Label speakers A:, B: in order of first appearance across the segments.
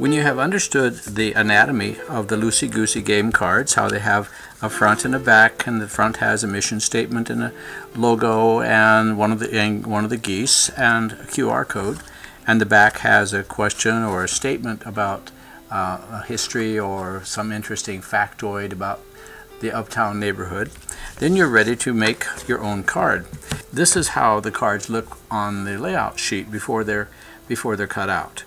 A: When you have understood the anatomy of the Loosey Goosey game cards, how they have a front and a back, and the front has a mission statement and a logo and one of the and one of the geese and a QR code, and the back has a question or a statement about uh, history or some interesting factoid about the uptown neighborhood, then you're ready to make your own card. This is how the cards look on the layout sheet before they're before they're cut out.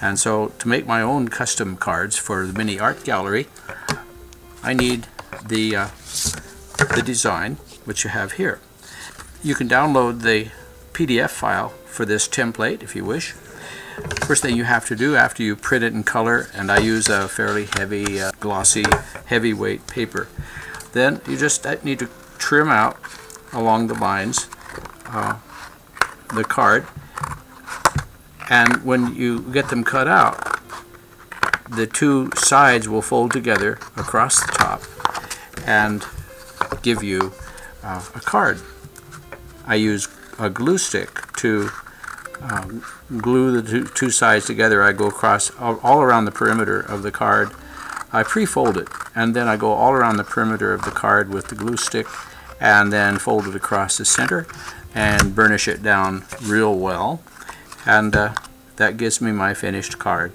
A: And so to make my own custom cards for the mini art gallery, I need the, uh, the design, which you have here. You can download the PDF file for this template if you wish. First thing you have to do after you print it in color, and I use a fairly heavy, uh, glossy, heavyweight paper, then you just need to trim out along the lines uh, the card and when you get them cut out the two sides will fold together across the top and give you uh, a card. I use a glue stick to um, glue the two, two, sides together. I go across all, all around the perimeter of the card. I pre-fold it and then I go all around the perimeter of the card with the glue stick and then fold it across the center and burnish it down real well and uh, that gives me my finished card.